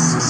It's